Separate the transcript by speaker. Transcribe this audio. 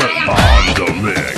Speaker 1: on the mix.